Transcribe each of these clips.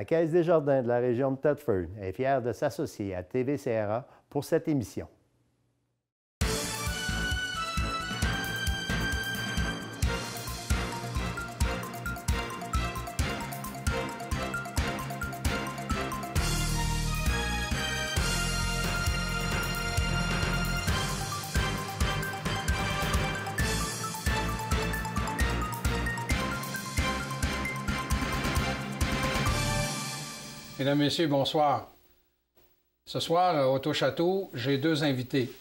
La Caisse des Jardins de la région de Thetford est fière de s'associer à TVCRA pour cette émission. Mesdames, Messieurs, bonsoir. Ce soir, au Château, j'ai deux invités.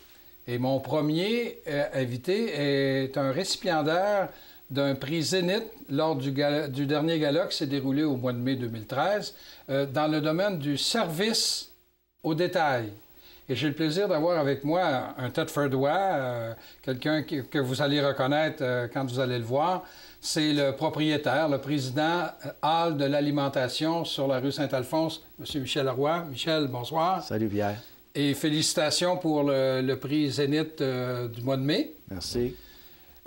Et mon premier euh, invité est un récipiendaire d'un prix Zénith lors du, dernier gala qui s'est déroulé au mois de mai 2013 euh, dans le domaine du service au détail. Et j'ai le plaisir d'avoir avec moi un Tedfordois, euh, quelqu'un que vous allez reconnaître quand vous allez le voir c'est le propriétaire, le président euh, hall de l'alimentation sur la rue Saint-Alphonse, M. Michel Leroy. Michel, bonsoir. Salut Pierre. Et félicitations pour le, prix Zénith euh, du mois de mai. Merci.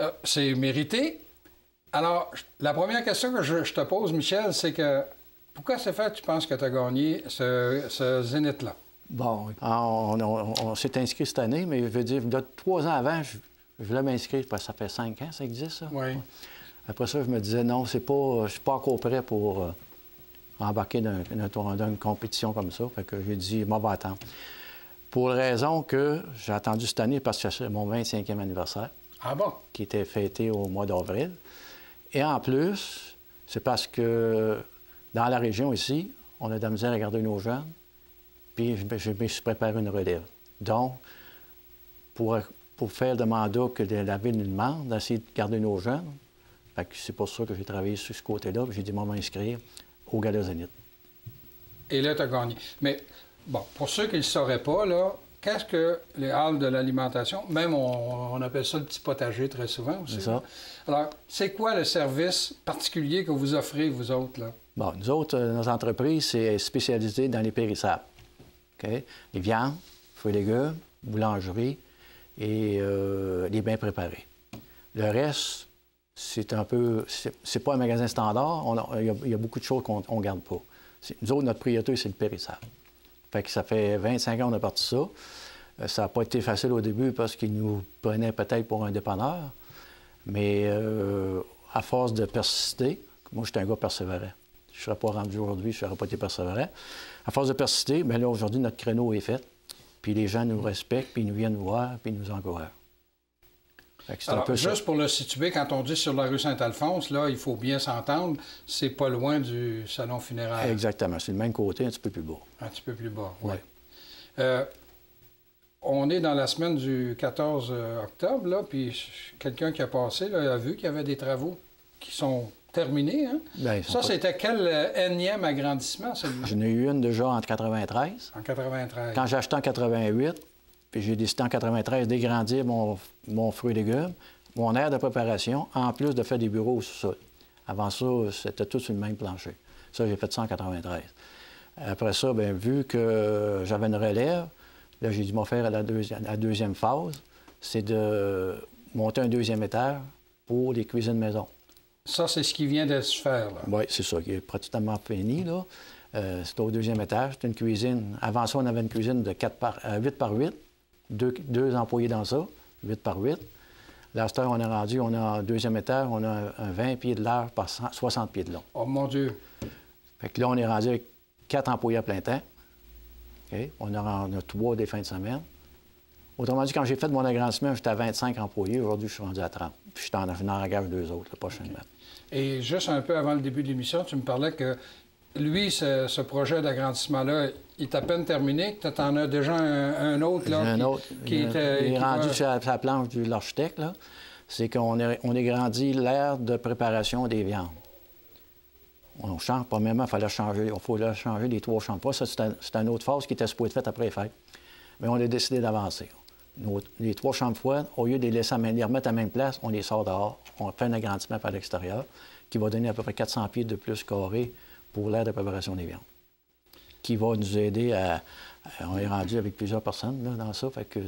Euh, c'est mérité. Alors, la première question que je, te pose, Michel, c'est que pourquoi c'est fait, tu penses que tu as gagné ce, Zénith-là? Bon, ah, on, s'est inscrit cette année, mais je veux dire, de trois ans avant, je, voulais m'inscrire parce que ça fait cinq ans, ça existe, ça? Oui. Après ça, je me disais, non, c'est pas, je suis pas encore prêt pour euh, embarquer dans, une compétition comme ça. Fait que j'ai dit, moi, va attendre. Pour la raison que j'ai attendu cette année parce que c'est mon 25e anniversaire. Ah bon? Qui était fêté au mois d'avril. Et en plus, c'est parce que dans la région ici, on a de la misère à garder nos jeunes. Puis je, me suis préparé une relève. Donc, pour, pour faire le mandat que la ville nous demande, d'essayer de garder nos jeunes, c'est pour ça que j'ai travaillé sur ce côté-là. J'ai dit, moi, m'inscrire au Gala Zénith. Et là, tu as gagné. Mais, bon, pour ceux qui ne le sauraient pas, là, qu'est-ce que les halles de l'alimentation, même on, appelle ça le petit potager très souvent aussi. C'est ça. Alors, c'est quoi le service particulier que vous offrez, vous autres, là? Bon, nous autres, euh, nos entreprises, c'est spécialisé dans les périssables. OK? Les viandes, fruits et légumes, boulangerie et euh, les bains préparés. Le reste, c'est un peu. C'est pas un magasin standard. Il y, a beaucoup de choses qu'on ne garde pas. Nous autres, notre priorité, c'est le périssable. Fait que ça fait 25 ans qu'on a parti ça. Euh, ça n'a pas été facile au début parce qu'ils nous prenaient peut-être pour un dépanneur. Mais euh, à force de persister, moi, j'étais un gars persévérant. Je ne serais pas rendu aujourd'hui, je n'aurais pas été persévérant. À force de persister, bien là, aujourd'hui, notre créneau est fait. Puis les gens nous respectent, puis ils nous viennent voir, puis ils nous encouragent. Alors, juste pour le situer, quand on dit sur la rue Saint-Alphonse, là, il faut bien s'entendre, c'est pas loin du salon funéraire. Exactement. C'est le même côté, un petit peu plus bas. Un petit peu plus bas, oui. Euh, on est dans la semaine du 14 euh, octobre, là, puis quelqu'un qui a passé là, a vu qu'il y avait des travaux qui sont terminés. Hein? Ben, ça, c'était quel euh, énième agrandissement, celui-là? J'en ai eu une déjà en 93. En 93. Quand j'ai acheté en 88, puis j'ai décidé en 93 d'agrandir mon, mon fruit et légumes, mon aire de préparation, en plus de faire des bureaux au sous-sol. Avant ça, c'était tout sur le même plancher. Ça, j'ai fait ça en 93. Après ça, bien, vu que j'avais une relève, là, j'ai dû m'en faire la, deuxième, la deuxième phase, c'est de monter un deuxième étage pour les cuisines maison. Ça, c'est ce qui vient de se faire, là? Oui, c'est ça, qui est pratiquement fini, là. Euh, c'est au deuxième étage. C'est une cuisine. Avant ça, on avait une cuisine de 4 par, 8 euh, par 8 deux, employés dans ça, 8 par 8. Là, on est rendu, on a un deuxième étage, on a un 20 pieds de large par 60 pieds de long. Oh mon Dieu! Fait que là, on est rendu avec quatre employés à plein temps. On, a, trois des fins de semaine. Autrement dit, quand j'ai fait mon agrandissement, j'étais à 25 employés. Aujourd'hui, je suis rendu à 30. Puis je suis en, en engage deux autres, la prochaine Et juste un peu avant le début de l'émission, tu me parlais que lui, ce, projet d'agrandissement-là, il est à peine terminé. Tu en as déjà un, autre, là, un autre. qui, il, est rendu sur la, planche de l'architecte. C'est qu'on est, on est grandi l'aire de préparation des viandes. On change, premièrement, il fallait changer, il fallait changer les trois chambres. Ça, c'est une autre phase qui était supposée être faite après les fêtes. Mais on a décidé d'avancer. Les trois chambres froides, au lieu de les laisser les remettre à la même place, on les sort dehors. On fait un agrandissement par l'extérieur qui va donner à peu près 400 pieds de plus carrés pour l'aire de préparation des viandes, qui va nous aider à. on est rendu avec plusieurs personnes dans ça, fait que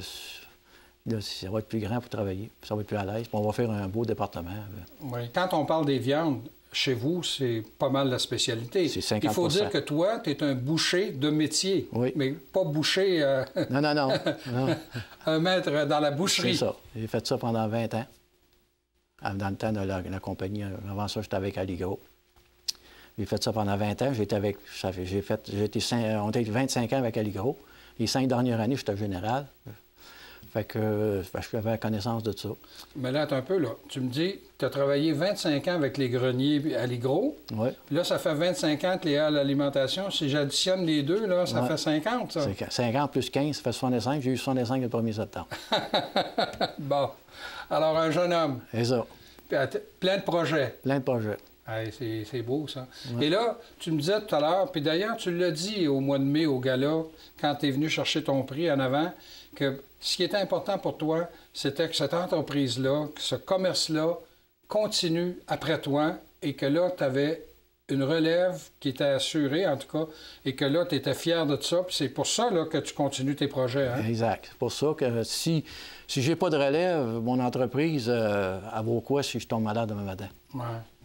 ça va être plus grand pour travailler, ça va être plus à l'aise, on va faire un beau département. Oui. Quand on parle des viandes, chez vous, c'est pas mal la spécialité. C'est 50 Il faut dire que toi, tu es un boucher de métier. Oui. Mais pas boucher euh, Non, non, non. non. un maître dans la C'est boucherie. ça. J'ai fait ça pendant 20 ans. Dans le temps de la, la compagnie. Avant ça, j'étais avec Alligro. J'ai fait ça pendant 20 ans. J'étais avec. J'ai fait. J'ai été cin- on était 25 ans avec Alligro. Les cinq dernières années, j'étais général. Fait que fait que j'avais connaissance de ça. Mais là, attends un peu, là. Tu me dis, tu as travaillé 25 ans avec les greniers à l'Igro. Oui. Puis là, ça fait 25 ans que les halles d'alimentation. Si j'additionne les deux, là, ça Ouais. fait 50, ça. C'est que 50 plus 15, ça fait 65. J'ai eu 65 le 1er septembre. Bon. Alors, un jeune homme, C'est ça. puis plein de projets. Plein de projets. Hey, c'est, beau, ça. Et là, tu me disais tout à l'heure, puis d'ailleurs, tu l'as dit au mois de mai au gala, quand tu es venu chercher ton prix en avant, que ce qui était important pour toi, c'était que cette entreprise-là, que ce commerce-là continue après toi et que là, tu avais une relève qui était assurée, en tout cas, et que là, tu étais fier de ça. Puis c'est pour ça là, que tu continues tes projets. Hein? Exact. C'est pour ça que si, si j'ai pas de relève, mon entreprise, euh, elle vaut quoi si je tombe malade demain matin? Ouais.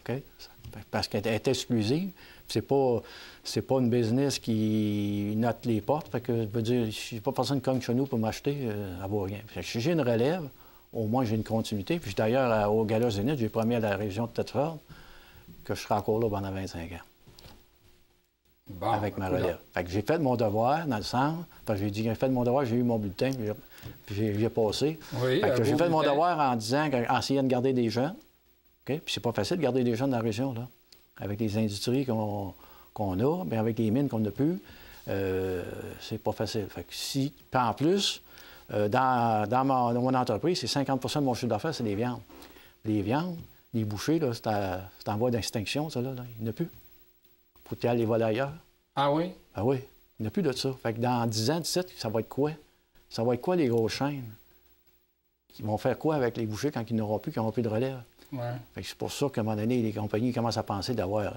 OK? Parce qu'elle est exclusive. C'est pas, c'est pas une business qui note les portes. Fait que, je veux dire, si pas personne cogne chez nous pour m'acheter, euh, elle vaut rien. Fait que si j'ai une relève, au moins j'ai une continuité. Puis d'ailleurs, au Gala Zénith, j'ai promis à la région de Thetford que je serai encore là pendant 25 ans Bon, avec ma ben, relève. Fait que j'ai fait mon devoir dans le sens. Fait que j'ai dit, j'ai fait mon devoir, j'ai eu mon bulletin, puis j'ai- passé. Oui, Fait que j'ai fait mon devoir en disant, que- en essayant de garder des jeunes. Puis c'est pas facile de garder des jeunes dans la région, là. Avec les industries qu'on, a, bien avec les mines qu'on n'a plus, euh, c'est pas facile. Fait que si, puis en plus, euh, dans, dans, mon, dans mon entreprise, c'est 50% de mon chiffre d'affaires, c'est les viandes. Les viandes, les bouchers, là, c'est, en voie d'extinction, ça, là. là. Il n'y en a plus. Faut que tu les voler ailleurs. Ah oui? Ah oui, il n'y a plus de ça. Fait que dans 10 ans, 17, ça va être quoi? Ça va être quoi les grosses chaînes? Ils vont faire quoi avec les bouchers quand ils n'auront plus, qu'ils n'auront plus de relève? Ouais. C'est pour ça qu'à un moment donné, les compagnies commencent à penser d'avoir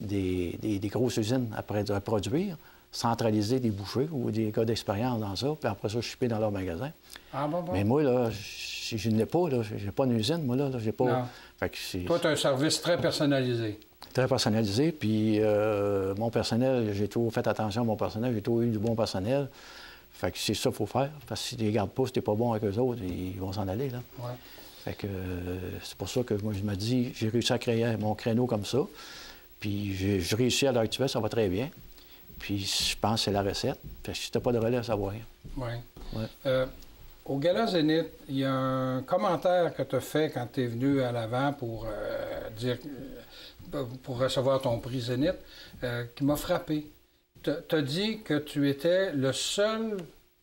des, des- des grosses usines à, produire, centraliser des bouchers ou des gars d'expérience dans ça, puis après ça, shipper dans leur magasin. Ah bon, bon. Mais moi, là, si je n'ai pas, là, j'ai pas une usine, moi, là, j'ai pas... Non. Fait que c'est... Toi, as un service très personnalisé. Très personnalisé. Puis euh, mon personnel, j'ai toujours fait attention à mon personnel, j'ai toujours eu du bon personnel. Fait que c'est ça qu'il faut faire. Parce que si tu les gardes pas, si t'es pas bon avec eux autres, ils vont s'en aller. Là. Ouais. Fait que euh, c'est pour ça que moi, je me dis, j'ai réussi à créer mon créneau comme ça. Puis j'ai j'ai réussi à l'heure actuelle, ça va très bien. Puis je pense que c'est la recette. Fait que si t'as pas de relève, ça va rien. Oui. Ouais. Euh, au Gala Zénith, il y a un commentaire que tu as fait quand tu es venu à l'avant pour euh, dire euh, pour recevoir ton prix Zénith euh, qui m'a frappé. Tu as dit que tu étais le seul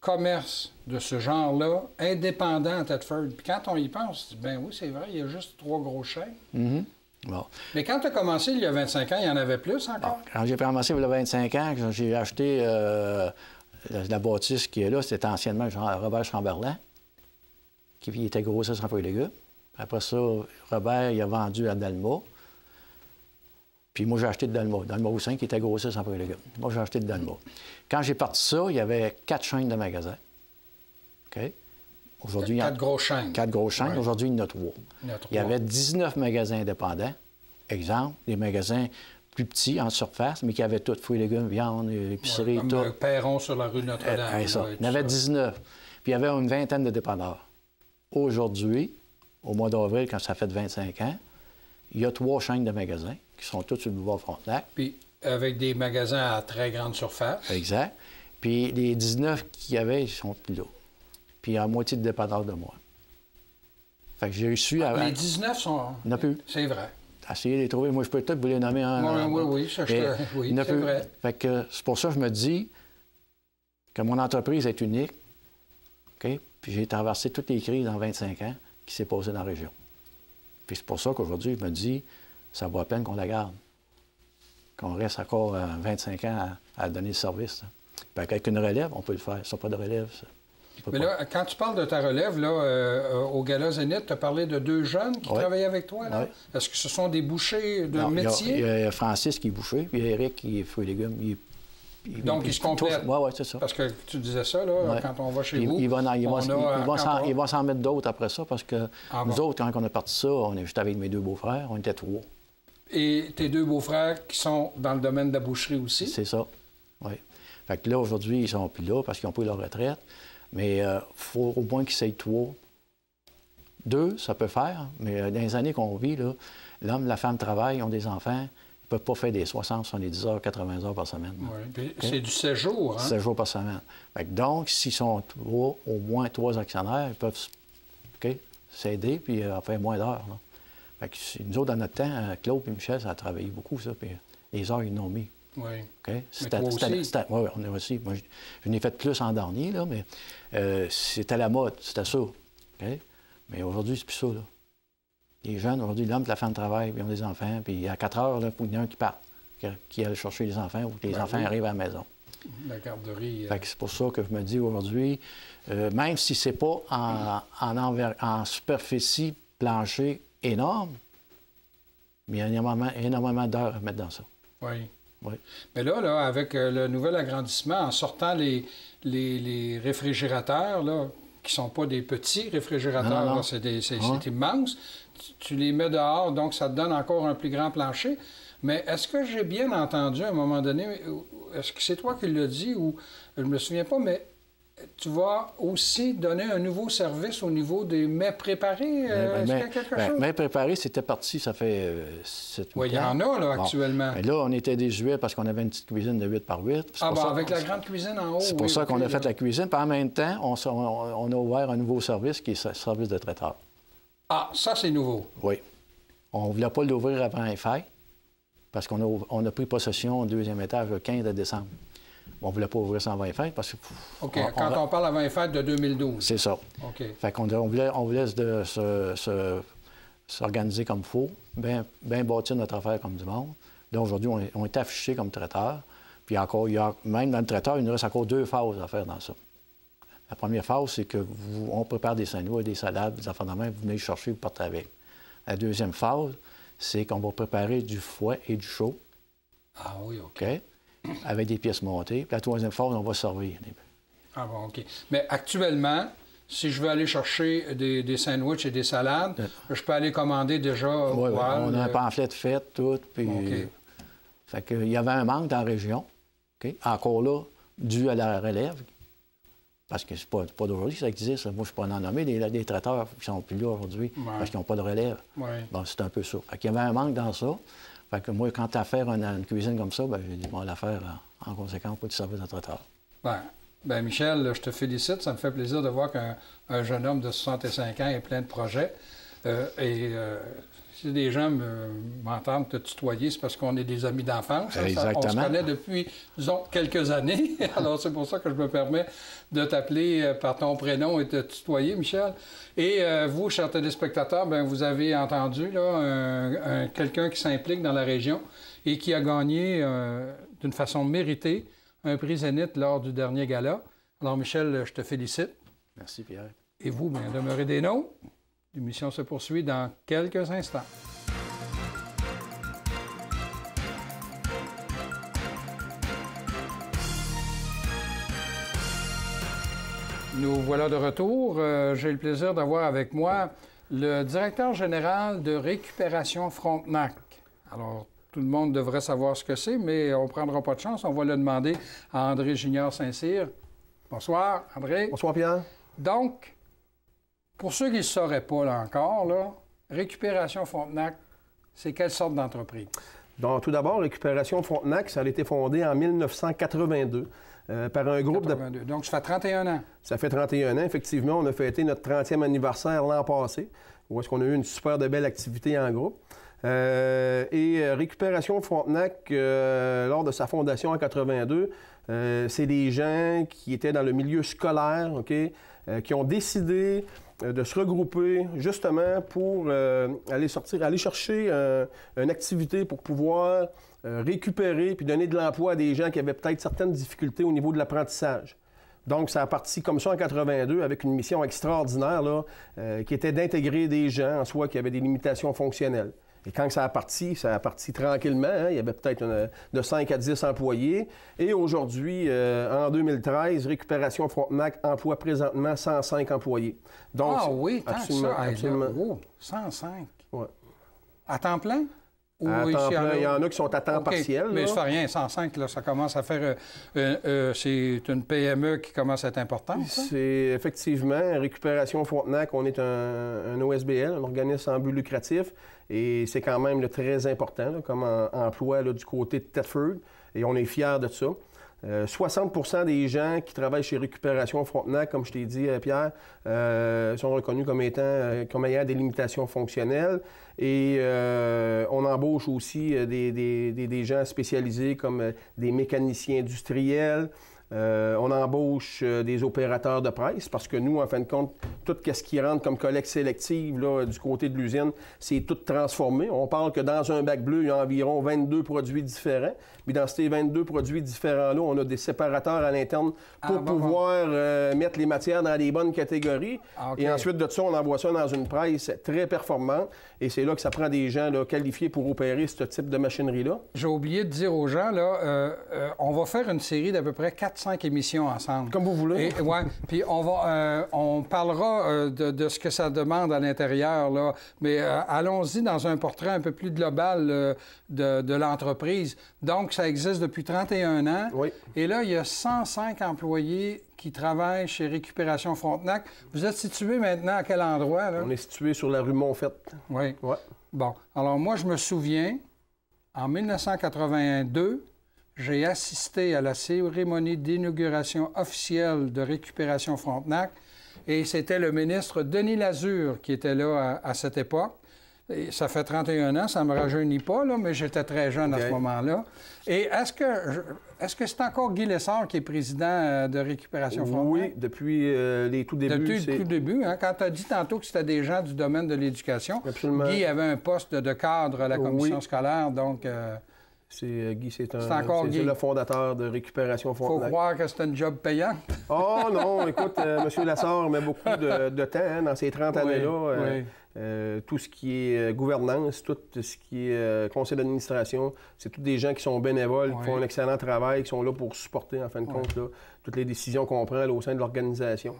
commerce de ce genre-là indépendant à Thetford. Puis quand on y pense, on dit, ben oui, c'est vrai, il y a juste trois grosses chaînes. Mhm. Bon. Mais quand tu as commencé il y a 25 ans, il y en avait plus encore? Quand j'ai commencé il y a 25 ans, j'ai acheté euh, la, la bâtisse qui est là, c'était anciennement Jean- Robert Chamberlain, qui était grossiste en fruits et légumes. Après ça, Robert, il a vendu à Dalma. Puis moi, j'ai acheté de Dalma. Dalma Roussin, qui était grossiste en fruits et légumes. Moi, j'ai acheté de Dalma. Quand j'ai parti ça, il y avait quatre chaînes de magasins. OK? Aujourd'hui, il y Quatre grosses chaînes. quatre grosses chaînes. Ouais. Aujourd'hui, il y en a trois. Il y en a Il y avait 19 magasins indépendants. Exemple, des magasins plus petits en surface, mais qui avaient tout, fruits et légumes, viande, épicerie, Comme tout. Perron sur la rue Notre-Dame. ça. là, et Il y en avait tout ça. 19. Puis il y avait une vingtaine de dépanneurs. Aujourd'hui, au mois d'avril, quand ça fait 25 ans, il y a trois chaînes de magasins qui sont tous sur le boulevard Frontenac. Puis avec des magasins à très grande surface. Exact. Puis les 19 qu'il y avait, ils sont plus là. Puis la moitié de dépanneurs de moi. Fait que j'ai réussi à. Les 19 sont. Il n'y en a plus. C'est vrai. Essayer de les trouver. Moi, je peux peut-être vous les nommer un. Oui, un- oui, oui, ça, je te- oui, c'est plus. vrai. Fait que c'est pour ça que je me dis que mon entreprise est unique. OK? Puis j'ai traversé toutes les crises en 25 ans qui s'est passées dans la région. Puis c'est pour ça qu'aujourd'hui, je me dis, ça vaut la peine qu'on la garde. Qu'on reste encore euh, 25 ans à, à donner le service. là. Puis avec une relève, on peut le faire. Ça pas de relève, ça. Mais pas. là, quand tu parles de ta relève, là, euh, euh, au Gala Zénith, tu as parlé de deux jeunes qui Ouais. travaillaient avec toi. Ouais. Est-ce que ce sont des bouchers de Non, il y a- métier? Il y, a Francis qui est bouché, puis il y a Eric qui est fruits et légumes. Il- Donc, ils se complètent. Oui, oui, c'est ça. Parce que tu disais ça, là, Ouais. quand on va chez il, vous. il va, dans- il va- on a, il- il euh, va quand s'en- on- mettre d'autres après ça parce que Ah nous bon? autres, quand on a parti ça, on est juste avec mes deux beaux-frères, on était trois. et tes deux beaux-frères qui sont dans le domaine de la boucherie aussi? C'est ça, oui. Fait que là, aujourd'hui, ils sont plus là parce qu'ils ont pris leur retraite. Mais il faut au moins qu'ils essayent trois. Deux, ça peut faire, mais dans les années qu'on vit, là, l'homme, la femme travaillent, ont des enfants, ils ne peuvent pas faire des 60, 70 heures, 80 heures par semaine. Oui, c'est du 16 jours, hein? 16 jours par semaine. donc, s'ils sont trois, au moins trois actionnaires, ils peuvent s'aider puis faire moins d'heures. Fait que nous autres, dans notre temps, Claude et Michel, ça a travaillé beaucoup, ça, puis les heures, ils l'ont mis. Oui. C'était, oui, on est aussi. Moi, je, n'ai fait plus en dernier, là, mais euh, c'était la mode, c'était ça. Mais aujourd'hui, c'est plus ça. Là. Les jeunes, aujourd'hui, l'homme et la femme travaillent, puis ils ont des enfants, puis à 4 heures, il faut qu'il y en ait un qui part, qui, aille chercher les enfants ou que les ben enfants arrivent à la maison. La garderie. Euh. C'est pour ça que je me dis aujourd'hui, euh, même si c'est pas en, en, en, superficie plancher énorme, mais il y a énormément, énormément d'heures à mettre dans ça. Oui. Oui. Mais là, là, avec euh, le nouvel agrandissement, en sortant les, les, réfrigérateurs, là, qui ne sont pas des petits réfrigérateurs, c'est immense, tu, les mets dehors, donc ça te donne encore un plus grand plancher. Mais est-ce que j'ai bien entendu à un moment donné, est-ce que c'est toi qui l'as dit ou je ne me souviens pas, mais tu vas aussi donner un nouveau service au niveau des mets préparés. Euh, quelque ben, chose? Mets préparés, c'était parti, ça fait euh, 7 Oui, il y en a là, actuellement. Mais là, on était désuet parce qu'on avait une petite cuisine de 8 par 8. Ah, bon, avec la grande cuisine en haut. C'est pour ça qu'on a fait la cuisine. Puis en même temps, on, on, a ouvert un nouveau service qui est le service de traiteur. Ah, ça, c'est nouveau. Oui. On ne voulait pas l'ouvrir avant les fêtes parce qu'on a, on a pris possession au deuxième étage le 15 décembre on ne voulait pas ouvrir ça avant les fêtes parce que. OK. Quand on, parle avant les fêtes de 2012. C'est ça. OK. Fait qu'on on voulait, on voulait s'organiser comme il faut, bien, bâtir notre affaire comme du monde. Là, aujourd'hui, on, est affiché comme traiteur. Puis encore, il y a, même dans le traiteur, il nous reste encore deux phases à faire dans ça. La première phase, c'est que vous, on prépare des sandwichs, des salades, des affaires de main, vous venez les chercher, vous partez avec. La deuxième phase, c'est qu'on va préparer du fouet et du chaud. Ah oui, OK? Avec des pièces montées. Puis la troisième phase, on va servir. Ah bon, OK. Mais actuellement, si je veux aller chercher des, des sandwichs et des salades, je peux aller commander déjà Oui, on a un euh, pamphlet de fait, tout. Puis, OK. Fait qu'il y avait un manque dans la région. Encore là, dû à la relève. Parce que c'est pas, pas d'aujourd'hui que ça existe. Moi, je peux pas en des, des traiteurs qui sont plus là aujourd'hui parce qu'ils n'ont pas de relève. Bon, c'est un peu ça. Fait qu'il y avait un manque dans ça. Fait que moi, quand tu as affaire à une, cuisine comme ça, ben, j'ai dit, bon, l'affaire, en conséquence, pas du service de traiteur. Bien, ben, Michel, je te félicite. Ça me fait plaisir de voir qu'un jeune homme de 65 ans est plein de projets. Euh, et euh, si des gens m'entendent te tutoyer, c'est parce qu'on est des amis d'enfance. Exactement. on se connaît depuis, disons, quelques années. Alors, c'est pour ça que je me permets de t'appeler euh, par ton prénom et de te tutoyer, Michel. Et euh, vous, chers téléspectateurs, bien, vous avez entendu là, quelqu'un qui s'implique dans la région et qui a gagné euh, d'une façon méritée un prix Zénith lors du dernier gala. Alors, Michel, je te félicite. Merci, Pierre. Et vous, bien, demeurez des noms. L'émission se poursuit dans quelques instants. Nous voilà de retour. Euh, j'ai le plaisir d'avoir avec moi le directeur général de Récupération Frontenac. Alors, tout le monde devrait savoir ce que c'est, mais on ne prendra pas de chance. On va le demander à André Junior Saint-Cyr. Bonsoir, André. Bonsoir, Pierre. Donc, pour ceux qui ne sauraient pas là encore, là, Récupération Frontenac, c'est quelle sorte d'entreprise? Donc, tout d'abord, Récupération Frontenac, ça a été fondé en 1982 euh, par un groupe de... Donc, ça fait 31 ans. Ça fait 31 ans, effectivement. On a fêté notre 30e anniversaire l'an passé, où est-ce qu'on a eu une super de belle activité en groupe. Euh, et euh, Récupération Frontenac, lors de sa fondation en 82, c'est des gens qui étaient dans le milieu scolaire, OK, qui ont décidé de se regrouper justement pour aller sortir, aller chercher une activité pour pouvoir euh, récupérer puis donner de l'emploi à des gens qui avaient peut-être certaines difficultés au niveau de l'apprentissage. Donc, ça a parti comme ça en 82 avec une mission extraordinaire euh, qui était d'intégrer des gens en soi qui avaient des limitations fonctionnelles. Et quand ça a parti, ça a parti tranquillement. Hein. Il y avait peut-être de 5 à 10 employés. Et aujourd'hui, euh, en 2013, Récupération Frontenac emploie présentement 105 employés. Donc, ah oui, absolument, ça. absolument. 105. Ouais. À temps plein? Ou À ici temps plein, il y en a qui sont à temps partiel. Mais là. ça fait rien, 105, là, ça commence à faire. euh, euh, c'est une PME qui commence à être importante. C'est effectivement Récupération Frontenac. On est un, un OSBL, un organisme en but lucratif, et c'est quand même là, très important comme emploi du côté de Thetford, et on est fiers de ça. Euh, 60 des gens qui travaillent chez Récupération Frontenac, comme je t'ai dit, euh, Pierre, euh, sont reconnus comme étant euh, comme ayant des limitations fonctionnelles. Et on embauche aussi des, des- des- gens spécialisés comme des mécaniciens industriels. Euh, on embauche euh, des opérateurs de presse parce que nous, en fin de compte, tout ce qui rentre comme collecte sélective là, du côté de l'usine, c'est tout transformé. On parle que dans un bac bleu, il y a environ 22 produits différents. Puis dans ces 22 produits différents-là, on a des séparateurs à l'interne pour Ah, bon, bon. pouvoir euh, mettre les matières dans les bonnes catégories. Ah. Et ensuite de ça, on envoie ça dans une presse très performante. Et c'est là que ça prend des gens là, qualifiés pour opérer ce type de machinerie-là. J'ai oublié de dire aux gens, là, euh, on va faire une série d'à peu près 4-5 émissions ensemble. Comme vous voulez. Et, ouais, puis on va, euh, on parlera euh, de, de ce que ça demande à l'intérieur, là. Mais euh, allons-y dans un portrait un peu plus global de, de l'entreprise. Donc, ça existe depuis 31 ans. Oui. Et là, il y a 105 employés qui travaillent chez Récupération Frontenac. Vous êtes situé maintenant à quel endroit, là? On est situé sur la rue Montfaite. Oui. Ouais. Bon, alors moi, je me souviens, en 1982, j'ai assisté à la cérémonie d'inauguration officielle de Récupération Frontenac et c'était le ministre Denis Lazure qui était là à, à cette époque. Et ça fait 31 ans, ça ne me rajeunit pas, là, mais j'étais très jeune à ce moment-là. Et est-ce que est-ce que c'est encore Guy Lessard qui est président euh, de Récupération Frontenac? Oui, depuis euh, les tout débuts. Depuis le tout début, hein, quand tu as dit tantôt que c'était des gens du domaine de l'éducation. Guy avait un poste de cadre à la commission Oui. scolaire, donc euh, C'est euh, Guy, c'est un. C'est Guy. le fondateur de Récupération faut Frontenac. croire que c'est un job payant. Oh non, écoute, euh, M. Lassard met beaucoup de, de temps hein, dans ces 30 années-là. euh, oui. euh, tout ce qui est gouvernance, tout ce qui est conseil d'administration, c'est tous des gens qui sont bénévoles, Oui. qui font un excellent travail, qui sont là pour supporter, en fin de compte, là, toutes les décisions qu'on prend là, au sein de l'organisation.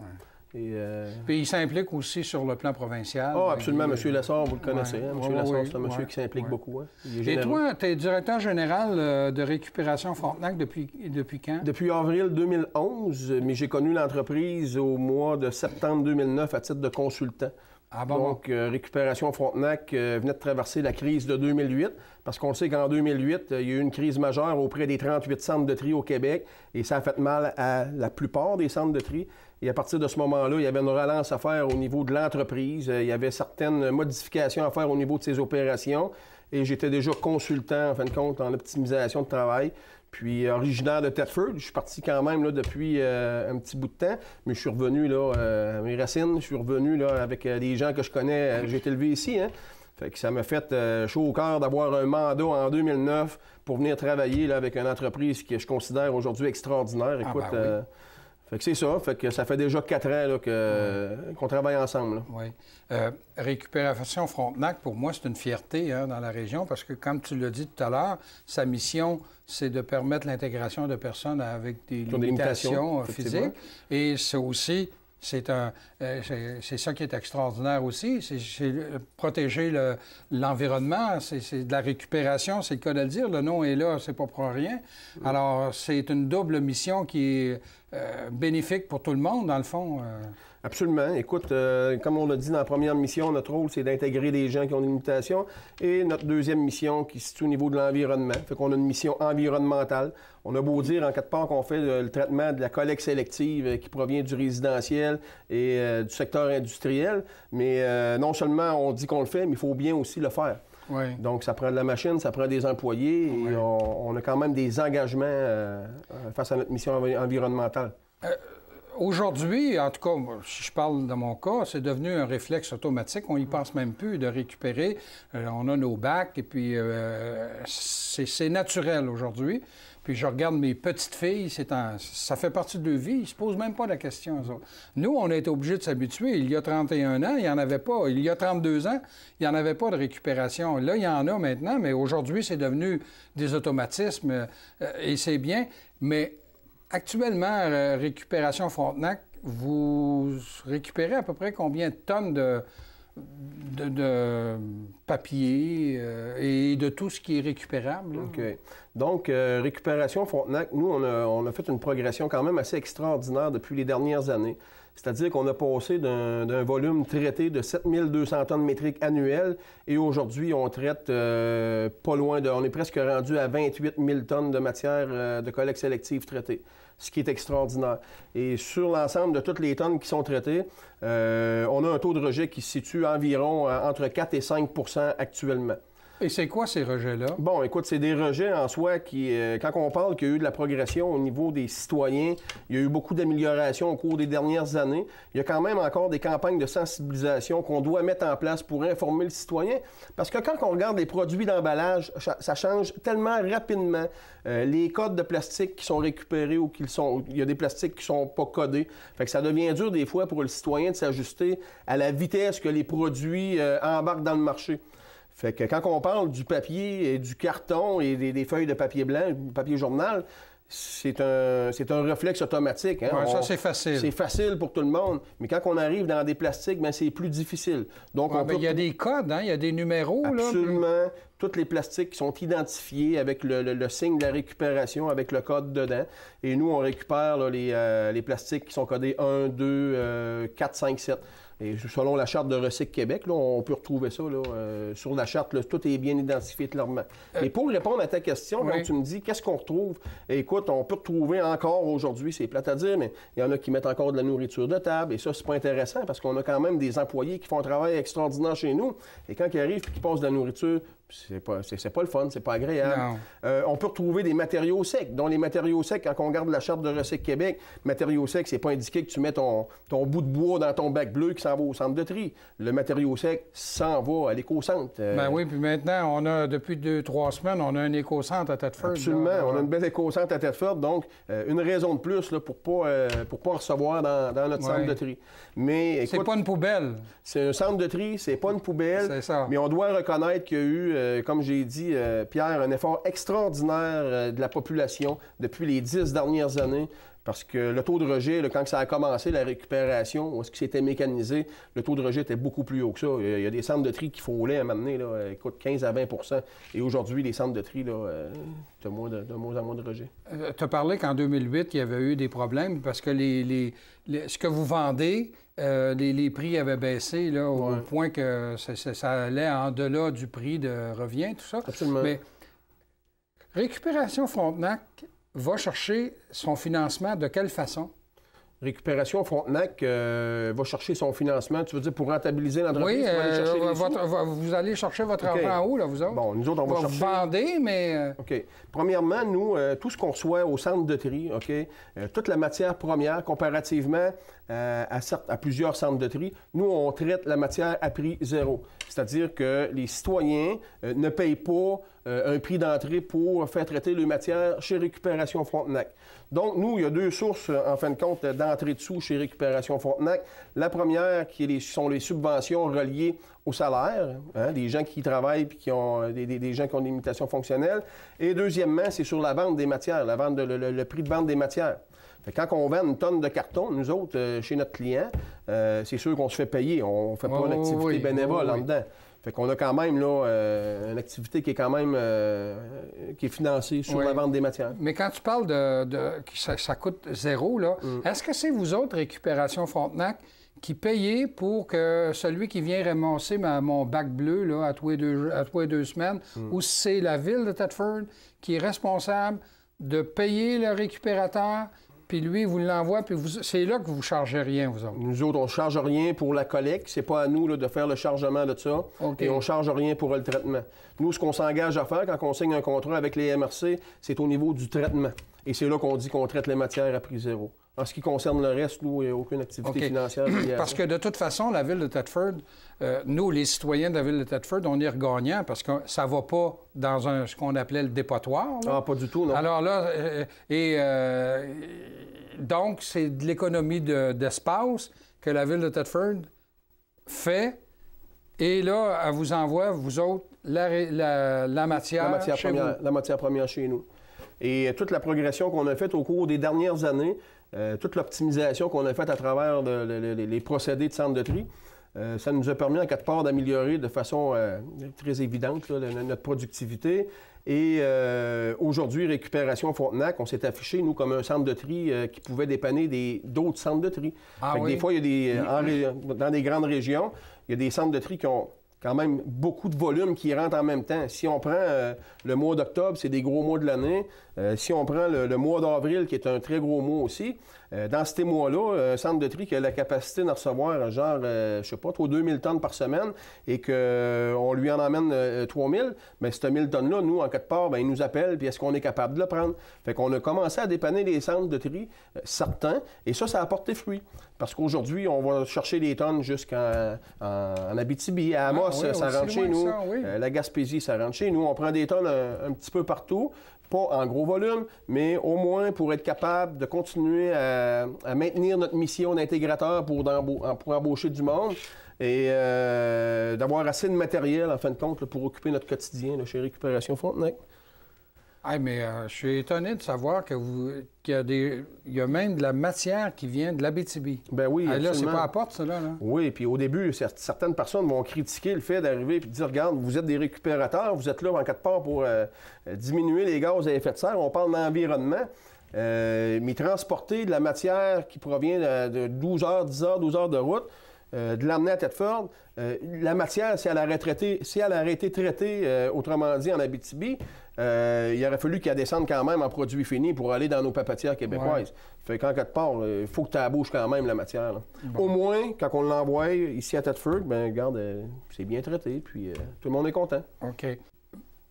Et, euh, Puis il s'implique aussi sur le plan provincial. Ah, absolument, Guy. M. Lassard, vous le connaissez. Ouais. hein, M. Ouais, oui, c'est un monsieur ouais, qui s'implique beaucoup. hein. Et toi, tu es directeur général euh, de Récupération Frontenac depuis, depuis quand? Depuis avril 2011, mais j'ai connu l'entreprise au mois de septembre 2009 à titre de consultant. Ah bon. Donc, euh, Récupération Frontenac euh, venait de traverser la crise de 2008, parce qu'on sait qu'en 2008, euh, il y a eu une crise majeure auprès des 38 centres de tri au Québec, et ça a fait mal à la plupart des centres de tri. Et à partir de ce moment-là, il y avait une relance à faire au niveau de l'entreprise. Euh, Il y avait certaines modifications à faire au niveau de ses opérations. Et j'étais déjà consultant, en fin de compte, en optimisation de travail. Puis originaire de Thetford, je suis parti quand même là, depuis euh, un petit bout de temps, mais je suis revenu là, euh, à mes racines, je suis revenu là, avec euh, des gens que je connais. Euh, J'ai été élevé ici, hein. Fait que ça m'a fait euh, chaud au cœur d'avoir un mandat en 2009 pour venir travailler là, avec une entreprise que je considère aujourd'hui extraordinaire. Ah, Écoute, ben oui. Fait que c'est ça. Fait que ça fait déjà quatre ans là, que- qu'on travaille ensemble. là. Oui. Euh, Récupération Frontenac, pour moi, c'est une fierté hein, dans la région parce que, comme tu l'as dit tout à l'heure, sa mission, c'est de permettre l'intégration de personnes avec des ont des limitations, limitations, euh, physiques. Et c'est aussi, c'est un, euh, c'est- ça qui est extraordinaire aussi, c'est euh, protéger le- l'environnement, c'est c'est de la récupération, c'est le cas de le dire. Le nom est là, c'est pas pour rien. Alors, c'est une double mission qui est euh, bénéfique pour tout le monde, dans le fond. Absolument. Écoute, euh, comme on l'a dit dans la première mission, notre rôle, c'est d'intégrer des gens qui ont des limitations. Et notre deuxième mission, qui se situe au niveau de l'environnement. Fait qu'on a une mission environnementale. On a beau dire, en quatre part, qu'on fait le, le traitement de la collecte sélective euh, qui provient du résidentiel et euh, du secteur industriel. Mais euh, non seulement on dit qu'on le fait, mais il faut bien aussi le faire. Donc, ça prend de la machine, ça prend des employés et Ouais. on, on a quand même des engagements euh, euh, face à notre mission envi- environnementale. Aujourd'hui, en tout cas, si je parle de mon cas, c'est devenu un réflexe automatique. On y pense même plus de récupérer. Euh, on a nos bacs et puis euh, c'est naturel aujourd'hui. Puis je regarde mes petites filles, c'est en- ça fait partie de leur vie. Ils ne se posent même pas la question. Nous, on a été obligés de s'habituer. Il y a 31 ans, il n'y en avait pas. Il y a 32 ans, il n'y en avait pas de récupération. Là, il y en a maintenant, mais aujourd'hui, c'est devenu des automatismes euh, et c'est bien. Mais Actuellement, euh, Récupération Frontenac, vous récupérez à peu près combien de tonnes de, de, papier euh, et de tout ce qui est récupérable. OK. Donc, euh, Récupération Frontenac, nous, on a, on a fait une progression quand même assez extraordinaire depuis les dernières années. C'est-à-dire qu'on a passé d'un volume traité de 7200 tonnes métriques annuelles et aujourd'hui, on traite euh, pas loin de... On est presque rendu à 28 000 tonnes de matière de collecte sélective traitée, ce qui est extraordinaire. Et sur l'ensemble de toutes les tonnes qui sont traitées, euh, on a un taux de rejet qui se situe environ euh, entre 4 et 5% actuellement. Et c'est quoi ces rejets-là? Bon, écoute, c'est des rejets en soi qui, euh, quand on parle qu'il y a eu de la progression au niveau des citoyens, il y a eu beaucoup d'améliorations au cours des dernières années. Il y a quand même encore des campagnes de sensibilisation qu'on doit mettre en place pour informer le citoyen. Parce que quand on regarde les produits d'emballage, ça change tellement rapidement. Euh, les codes de plastique qui sont récupérés ou qui sont. Il y a des plastiques qui sont pas codés. Fait que ça devient dur des fois pour le citoyen de s'ajuster à la vitesse que les produits euh, embarquent dans le marché. Fait que quand on parle du papier et du carton et des, des feuilles de papier blanc, du papier journal, c'est un, c'est un réflexe automatique. hein. Ouais, ça, c'est facile. C'est facile pour tout le monde. Mais quand on arrive dans des plastiques, ben, c'est plus difficile. Donc, Ouais, on peut il y a des codes, hein? il y a des numéros. là. Absolument. Tous les plastiques qui sont identifiés avec le, le- le signe de la récupération, avec le code dedans. Et nous, on récupère là, les, euh, les plastiques qui sont codés 1, 2, euh, 4, 5, 7. Et selon la charte de Recyc Québec, là, on peut retrouver ça là, euh, sur la charte. là, tout est bien identifié clairement. Mais pour répondre à ta question, oui. quand tu me dis qu'est-ce qu'on retrouve, écoute, on peut retrouver encore aujourd'hui, c'est plate à dire, mais il y en a qui mettent encore de la nourriture de table. Et ça, c'est pas intéressant parce qu'on a quand même des employés qui font un travail extraordinaire chez nous. Et quand ils arrivent et qu'ils passent de la nourriture, c'est pas, c'est, c'est pas le fun, c'est pas agréable. Euh, on peut retrouver des matériaux secs, dont les matériaux secs, quand on regarde la charte de Recyc Québec, matériaux secs, c'est pas indiqué que tu mets ton, ton bout de bois dans ton bac bleu qui s'en va au centre de tri. Le matériau sec s'en va à l'éco-centre. Euh, Ben oui, puis maintenant, on a, depuis deux, trois semaines, on a un éco-centre à Thetford. Absolument. là. On a une belle éco-centre à Thetford, donc euh, une raison de plus là, pour pas pour pas recevoir dans, dans notre Ouais. centre de tri. Mais C'est pas une poubelle. c'est un centre de tri, c'est pas une poubelle. C'est ça. Mais on doit reconnaître qu'il y a eu, euh, comme j'ai dit, euh, Pierre, un effort extraordinaire euh, de la population depuis les dix dernières années. Parce que le taux de rejet, là, quand ça a commencé, la récupération, où est-ce que c'était mécanisé, le taux de rejet était beaucoup plus haut que ça. Il y a des centres de tri qui frôlaient à m'amener, là, euh, écoute, 15 à 20% Et aujourd'hui, les centres de tri, là, euh, de, moins de, de moins en moins de rejet. tu as parlé qu'en 2008, il y avait eu des problèmes parce que les, les- les- ce que vous vendez, euh, les, les prix avaient baissé là, au Ouais. point que ça, ça- ça allait en delà du prix de revient, tout ça. Absolument. Mais Récupération Frontenac va chercher son financement de quelle façon? Récupération Frontenac euh, va chercher son financement, tu veux dire, pour rentabiliser l'entreprise, Oui, pour aller euh, votre- vous allez chercher votre OK. argent où, là, vous autres? Bon, nous autres, on va vous chercher... vendez, mais... euh, OK. Premièrement, nous, euh, tout ce qu'on reçoit au centre de tri, OK, toute la matière première, comparativement à, certes- à plusieurs centres de tri, nous, on traite la matière à prix zéro. C'est-à-dire que les citoyens ne payent pas euh, un prix d'entrée pour faire traiter les matières chez Récupération Frontenac. Donc, nous, il y a deux sources, euh, en fin de compte, d'entrée de sous chez Récupération Frontenac. La première, qui est les- sont les subventions reliées au salaire, hein, des gens qui travaillent puis qui ont euh, des, des- des gens qui ont des limitations fonctionnelles. Et deuxièmement, c'est sur la vente des matières, la vente de- le, prix de vente des matières. Quand on vend une tonne de carton, nous autres, euh, chez notre client, euh, c'est sûr qu'on se fait payer. On ne fait pas Oh, une activité oui, bénévole oui. en dedans. Fait qu'on a quand même là, euh, une activité qui est quand même euh, qui est financée sur Oui. la vente des matières. Mais quand tu parles de, de- que ça, ça coûte zéro, là, Mm. est-ce que c'est vous autres, Récupération Frontenac, qui payez pour que celui qui vient ramasser ma- mon bac bleu là, à, tous les deux, à tous les deux semaines, Mm. ou c'est la ville de Thetford qui est responsable de payer le récupérateur, puis lui, vous l'envoie, puis vous- c'est là que vous ne chargez rien, vous autres. Nous autres, on ne charge rien pour la collecte. C'est pas à nous là, de faire le chargement de ça. Et on ne charge rien pour le traitement. Nous, ce qu'on s'engage à faire quand on signe un contrat avec les MRC, c'est au niveau du traitement. Et c'est là qu'on dit qu'on traite les matières à prix zéro. En ce qui concerne le reste, nous, il n'y a aucune activité financière Parce que de toute façon, la ville de Thetford, euh, nous, les citoyens de la ville de Thetford, on est regagnants parce que ça ne va pas dans un, ce qu'on appelait le dépotoir. là. Ah, pas du tout, non. Alors là, euh, et euh, donc, c'est de l'économie de- d'espace que la ville de Thetford fait. Et là, elle vous envoie, vous autres, la, la- la matière, la matière, chez première, vous. la matière première chez nous. Et toute la progression qu'on a faite au cours des dernières années, euh, toute l'optimisation qu'on a faite à travers le- le- le- les procédés de centre de tri, Euh, ça nous a permis, en quelque part, d'améliorer de façon euh, très évidente là, le- notre productivité. Et aujourd'hui, Récupération Frontenac, on s'est affiché, nous, comme un centre de tri qui pouvait dépanner d'autres centres de tri. Ah oui. Des fois, il y a des, en dans des grandes régions, il y a des centres de tri qui ont quand même beaucoup de volume qui rentrent en même temps. Si on prend euh, le mois d'octobre, c'est des gros mois de l'année. Euh, si on prend le, mois d'avril, qui est un très gros mois aussi, euh, dans ces mois-là, un centre de tri qui a la capacité de recevoir genre, je sais pas, trop 2000 tonnes par semaine et qu'on lui en emmène euh, 3000, mais ces 1000 tonnes-là, nous, en quelque part, ben, il nous appelle, puis est-ce qu'on est capable de le prendre? Fait qu'on a commencé à dépanner les centres de tri, certains, et ça, ça a porté fruit. Parce qu'aujourd'hui, on va chercher les tonnes jusqu'en en, Abitibi, à Amos, Ah oui, ça rentre chez nous. ça, oui. Euh, la Gaspésie, ça rentre chez nous. On prend des tonnes un, un petit peu partout, pas en gros volume, mais au moins pour être capable de continuer à, à maintenir notre mission d'intégrateur pour, pour embaucher du monde et euh, d'avoir assez de matériel, en fin de compte, là, pour occuper notre quotidien là, chez Récupération Frontenac. Mais euh, je suis étonné de savoir que vous qu'il y a des il y a même de la matière qui vient de l'Abitibi. Ben oui, Ah, là, c'est pas à porte, ça, là. là. Oui, puis au début, cer- certaines personnes vont critiquer le fait d'arriver et de dire Regarde, vous êtes des récupérateurs, vous êtes là en quatre parts pour euh, diminuer les gaz à effet de serre. On parle d'environnement. Euh, mais transporter de la matière qui provient de, de 12 heures, 10 heures, 12 heures de route, euh, de l'amener à Thetford, euh, la matière, si elle aurait, traité- si elle aurait été traitée, euh, autrement dit, en Abitibi, il aurait fallu qu'elle descende quand même en produit fini pour aller dans nos papetières québécoises. Fait qu'en quelque part, il faut que tu la bouges quand même, la matière. Au moins, quand on l'envoie ici à Thetford, ben regarde, c'est bien traité, puis tout le monde est content. OK.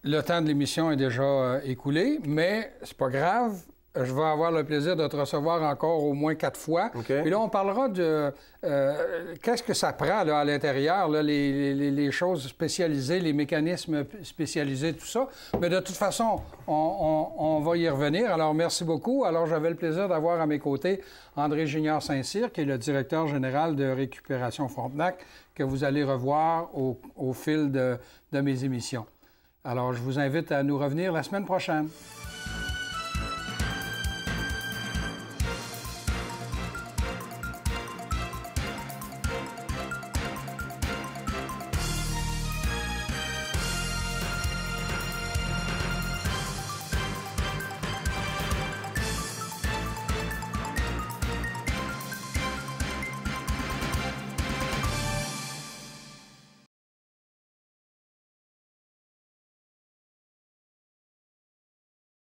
Le temps de l'émission est déjà écoulé, mais c'est pas grave. Je vais avoir le plaisir de te recevoir encore au moins quatre fois. OK. Et là, on parlera de euh, qu'est-ce que ça prend là, à l'intérieur, les, les- les choses spécialisées, les mécanismes spécialisés, tout ça. Mais de toute façon, on, on- on va y revenir. Alors, merci beaucoup. Alors, j'avais le plaisir d'avoir à mes côtés André Junior Saint-Cyr, qui est le directeur général de Récupération Frontenac, que vous allez revoir au, au fil de- de mes émissions. Alors, je vous invite à nous revenir la semaine prochaine.